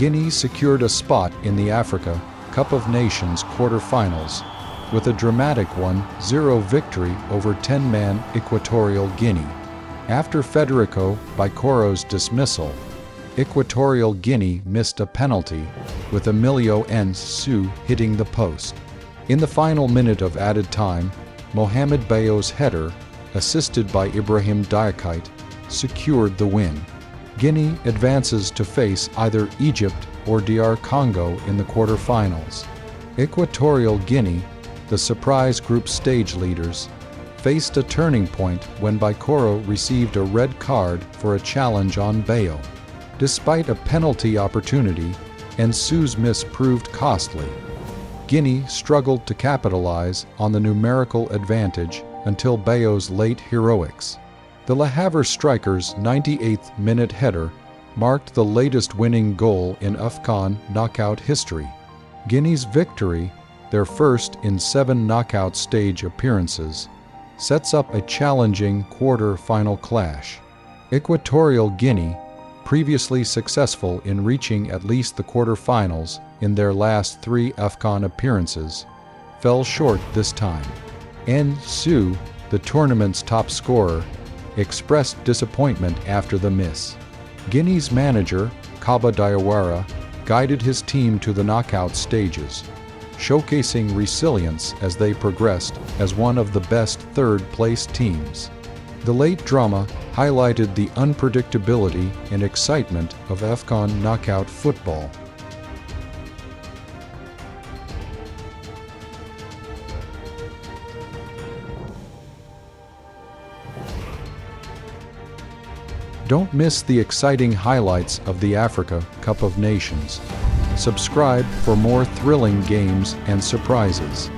Guinea secured a spot in the Africa Cup of Nations quarterfinals with a dramatic 1-0 victory over 10-man Equatorial Guinea. After Federico Bikoro's dismissal, Equatorial Guinea missed a penalty, with Emilio Nsue hitting the post. In the final minute of added time, Mohamed Bayo's header, assisted by Ibrahim Diakite, secured the win. Guinea advances to face either Egypt or DR Congo in the quarterfinals. Equatorial Guinea, the surprise group stage leaders, faced a turning point when Bikoro received a red card for a challenge on Bayo. Despite a penalty opportunity, Nsue's miss proved costly. Guinea struggled to capitalize on the numerical advantage until Bayo's late heroics. The Le Havre strikers' 98th minute header marked the latest winning goal in AFCON knockout history. Guinea's victory, their first in seven knockout stage appearances, sets up a challenging quarter-final clash. Equatorial Guinea, previously successful in reaching at least the quarter-finals in their last three AFCON appearances, fell short this time. Nsue, the tournament's top scorer, expressed disappointment after the miss. Guinea's manager, Kaba Diawara, guided his team to the knockout stages, showcasing resilience as they progressed as one of the best third-place teams. The late drama highlighted the unpredictability and excitement of AFCON knockout football. Don't miss the exciting highlights of the Africa Cup of Nations. Subscribe for more thrilling games and surprises.